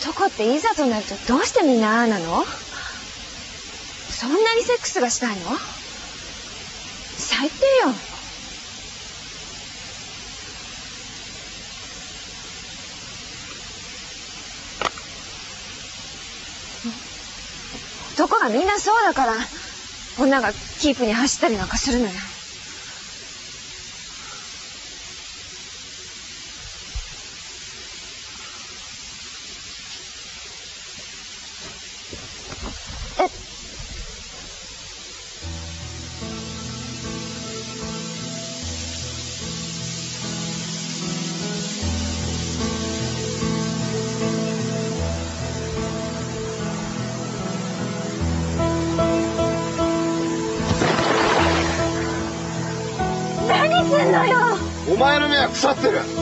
男っていざとなるとどうしてみんなああなの？そんなにセックスがしたいの？最低よ。男がみんなそうだから女がキープに走ったりなんかするのよえっ何すんのよお前の目は腐ってる。